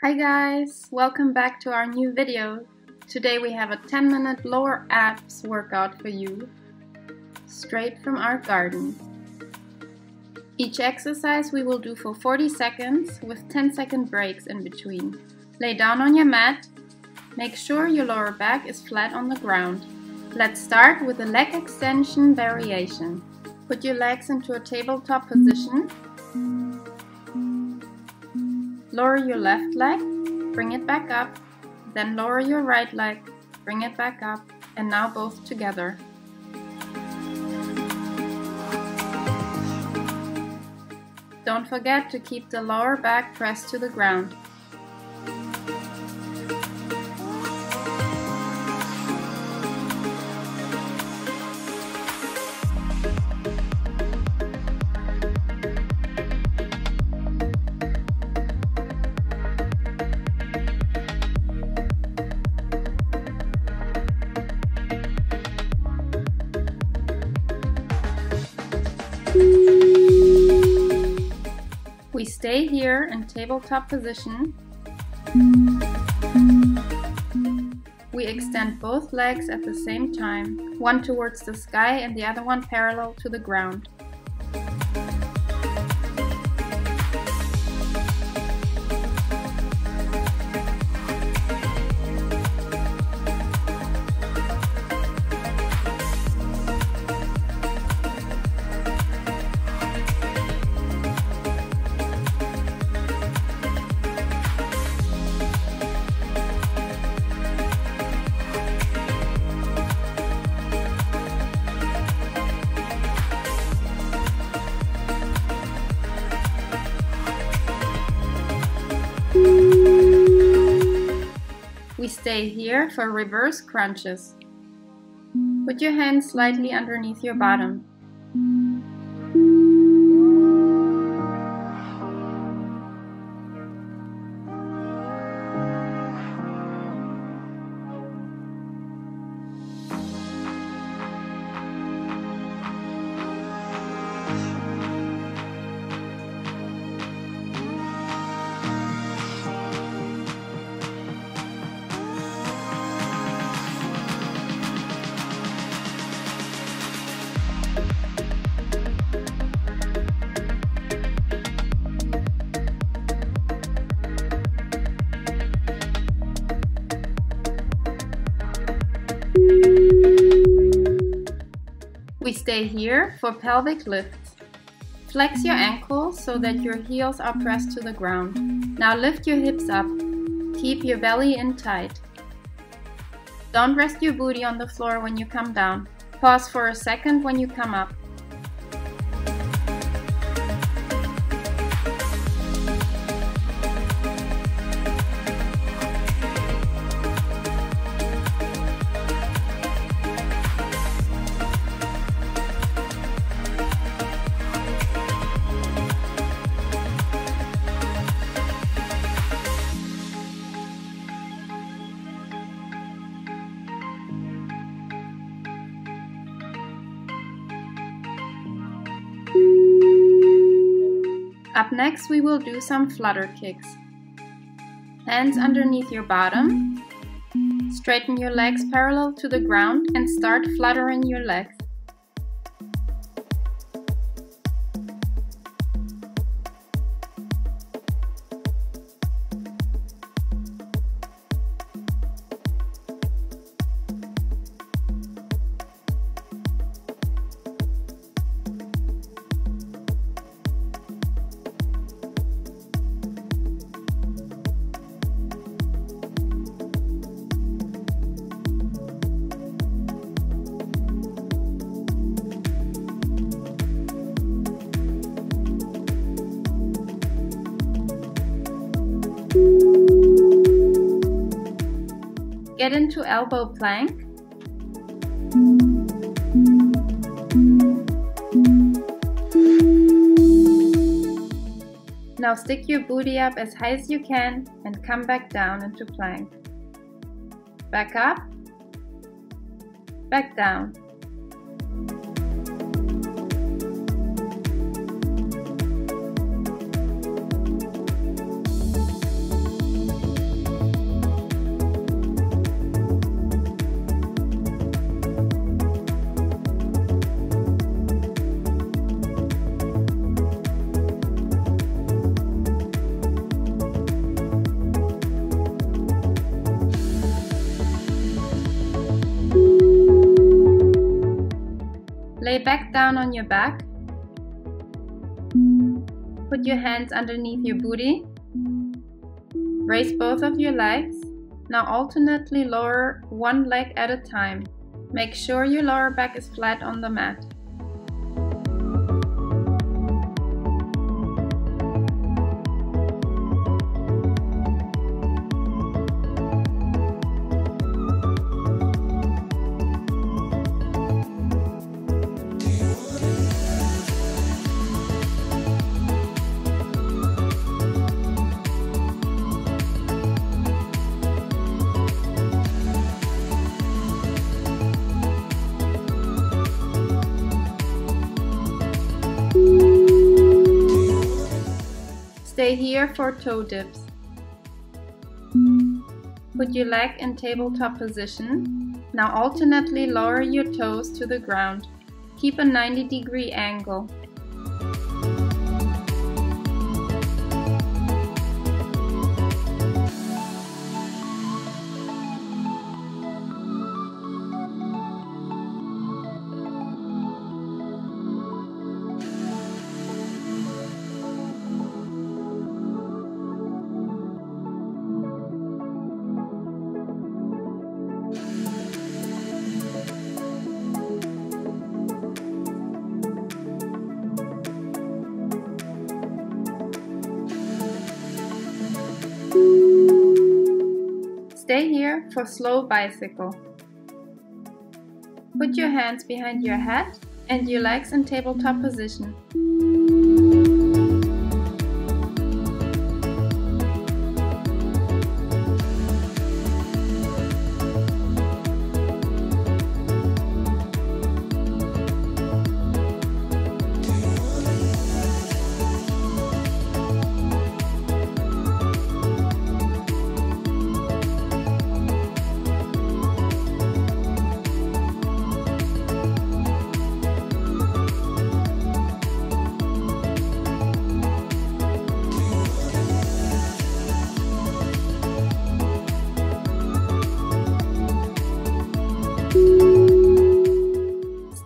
Hi guys, welcome back to our new video. Today we have a 10 minute lower abs workout for you, straight from our garden. Each exercise we will do for 40 seconds with 10 second breaks in between. Lay down on your mat, make sure your lower back is flat on the ground. Let's start with a leg extension variation. Put your legs into a tabletop position Lower your left leg, bring it back up, then lower your right leg, bring it back up, and now both together. Don't forget to keep the lower back pressed to the ground. Stay here in tabletop position. We extend both legs at the same time, one towards the sky and the other one parallel to the ground. We stay here for reverse crunches. Put your hands slightly underneath your bottom. Stay here for pelvic lifts. Flex your ankles so that your heels are pressed to the ground. Now lift your hips up. Keep your belly in tight. Don't rest your booty on the floor when you come down. Pause for a second when you come up. Up next we will do some flutter kicks. Hands underneath your bottom. Straighten your legs parallel to the ground and start fluttering your legs. Get into elbow plank. Now stick your booty up as high as you can and come back down into plank. Back up, back down. Back down on your back. Put your hands underneath your booty. Raise both of your legs. Now alternately lower one leg at a time. Make sure your lower back is flat on the mat. Stay here for toe dips. Put your leg in tabletop position. Now alternately lower your toes to the ground. Keep a 90 degree angle. For slow bicycle. Put your hands behind your head and your legs in tabletop position.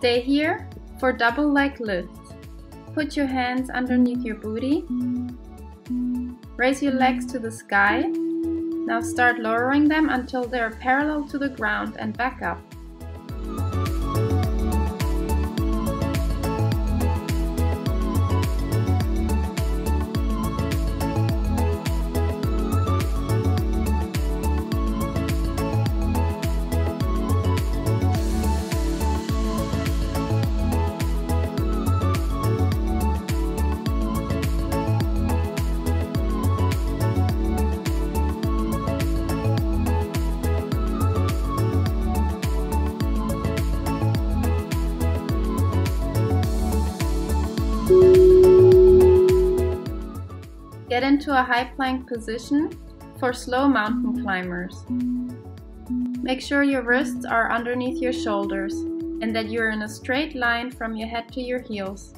Stay here for double leg lift. Put your hands underneath your booty. Raise your legs to the sky. Now start lowering them until they're parallel to the ground and back up. Get into a high plank position for slow mountain climbers. Make sure your wrists are underneath your shoulders and that you're in a straight line from your head to your heels.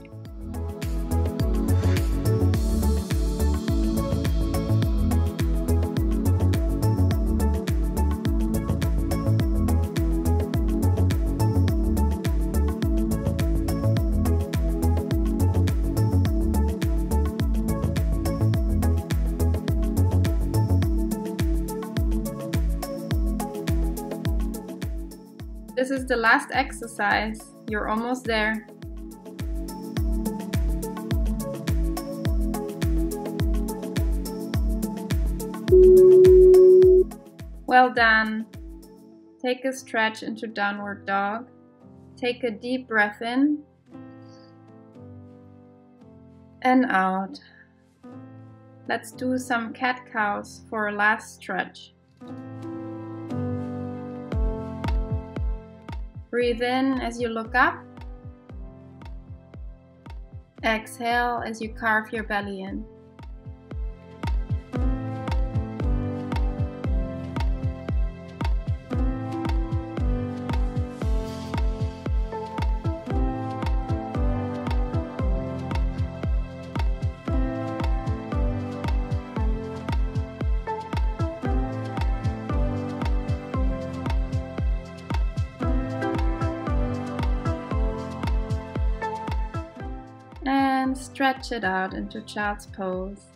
This is the last exercise. You're almost there. Well done. Take a stretch into downward dog. Take a deep breath in and out. Let's do some cat cows for a last stretch. Breathe in as you look up. Exhale as you carve your belly in. Stretch it out into child's pose.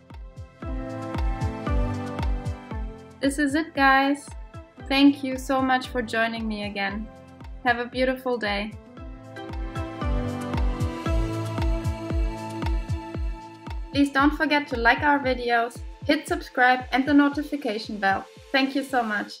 This is it guys. Thank you so much for joining me again. Have a beautiful day. Please don't forget to like our videos, hit subscribe and the notification bell. Thank you so much.